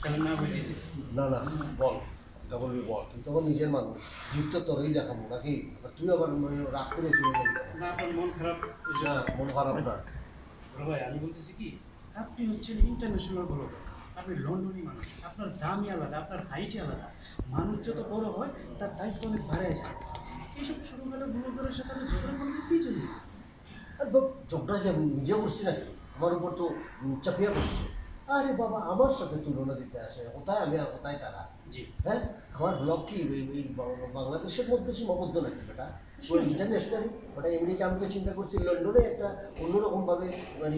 না না। বল তা বলবি বল। তুই তখন নিজের মানুষ। যুক্ত তোরই দেখাবো নাকি? তুই আবার মানে রাগ করে চলে যাবি না আপনার মন খারাপ না মন খারাপ না। ভাই আমি বলতেছি কি আপনি হচ্ছেন ইন্টারন্যাশনাল বড় আপনি লন্ডনী মানুষ। আপনার দামই আলাদা আপনার হাইটই আলাদা। মানুষ যত বড় হয় তার দায়িত্ব অনেক বাড়ে যায়। এইসব ছোটোবেলা বুড়োদের সাথে আমি ঝগড়া করলে কি জন্য? আর ঝগড়া যে আমি নিজে করছি নাকি? আমার উপর তো চাপিয়ে বসছে। আরে বাবা আমার সাথে তুলনা দিতে আসে কোথায় আমি আর কোথায় তারা। জি। হ্যাঁ? আমার ব্লগ কি এই বাংলাদেশের মধ্যে সীমাবদ্ধ নাকি বেটা ইন্টারন্যাশনাল ওটা আমেরিকা আমি তো চিন্তা করছি লন্ডনে একটা অন্যরকম ভাবে মানে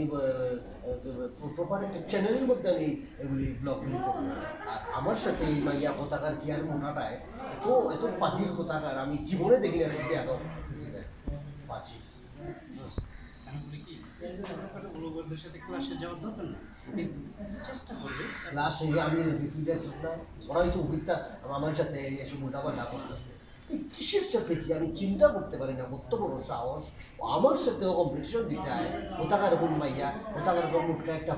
প্রপার একটা চ্যানেলের মধ্যে আমি এগুলি ব্লগগুলি করব আর আমার সাথে এই মাইয়া পতাকার কি আর মোটাটায় এত এত পাখির পতাকার আমি জীবনে দেখি না এত কি চেষ্টা হয়ে আমি আমার সাথে এই কিসের সাথে কি আমি চিন্তা করতে পারি না? কত বড় সাহস। আমার সাথে ও কম্পিটিশন দিতে হয় কোথাকার মাইয়া কোথাকার একটা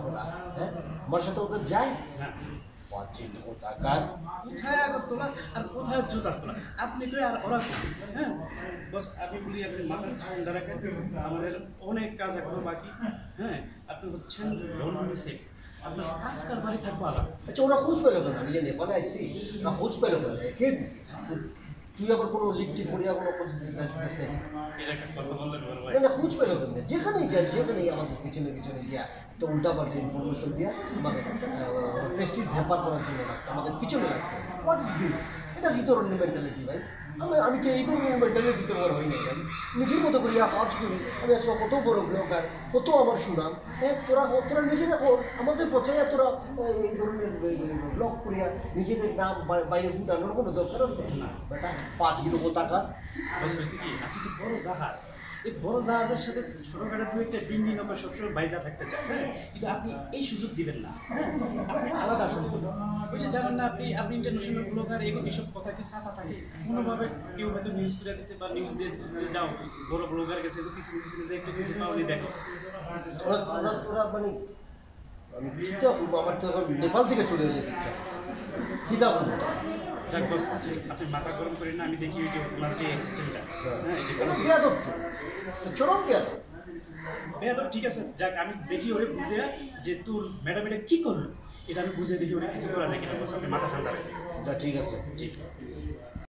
হ্যাঁ? আমার সাথে ওদের যায়। কোথায় আগর তোলা আর কোথায় জুতার তোলা আপনি কই আর ওরা হ্যাঁ? বস আমি বলি আপনি মাথার ঠান্ডা রাখেন। আমাদের অনেক কাজ এখনও বাকি। হ্যাঁ? আপনি হচ্ছেন সেফ আপনার কাজ কারবারই থাকব আলাদা। আচ্ছা ওরা খোঁজ পেল কেন আমি যে নেপালে আইসি ওরা খোঁজ পেল কেন কে দিছে? তুই আবার কোনো লিখটি পড়িয়া কোনো না খোঁজ পেল কেমনে? যেখানেই যাই যেখানেই আমাদের পিছনে পিছনে গিয়া তো উল্টা পাল্টা ইনফরমেশন দিয়া আমাদের প্রেস্টিজ হ্যাপার করার জন্য লাগছে আমাদের পিছনে লাগছে। হোয়াট ইজ দিস এটা ধরনের মেন্টালিটি ভাই। আমি আমি তো এই ধরনের মেন্টালিটিতে বড় হই নাই, ভাই। নিজের মতো করিয়া কাজ করি আমি আজকে কত বড় ব্লগার, কত আমার সুনাম হ্যাঁ? তোরা তোরা নিজেরা কর আমাদের পচাইয়া তোরা, এই ধরনের ব্লগ করিয়া নিজেদের নাম বাইরে ফুটানোর কোনো দরকার আছে? না, বেটা, পাঁচ কিলো টাকা কি? আপনি তো বড় জাহাজ। এই বড় জাহাজের সাথে ছোটখাটো দু একটা ডিঙ্গি নৌকা সবসময় বাইজা থাকতে চান হ্যাঁ? কিন্তু আপনি এই সুযোগ দিবেন না হ্যাঁ? আপনি আলাদা সম্পূর্ণ ওই যে জানেন না আপনি আপনি ইন্টারন্যাশনাল ব্লগার এগুলো এইসব কথা কি ছাপা থাকে? কোনোভাবে কেউ হয়তো নিউজ করে দিচ্ছে বা নিউজ দিয়ে দিচ্ছে যাও, বড় ব্লগার গেছে কিছু কিছু যে একটু কিছু পাওনি, দেখো। মানে আমি আমার নেপাল থেকে চলে যেতে ইচ্ছা। যাক বস আপনি মাথা গরম করেন না আমি দেখি ওই যে ওনার যে সিস্টেমটা হ্যাঁ। এই যে এটা বেয়াদব তো। চরম বেয়াদব। বেয়াদব ঠিক আছে। যাক আমি দেখি ওরে বুঝে যে তোর ম্যাডাম এটা কি করল। এটা আমি বুঝে দেখি ওরে কিছু করা যায় কিনা। আপনি মাথা ঠান্ডা রাখবেন ঠিক আছে। জি।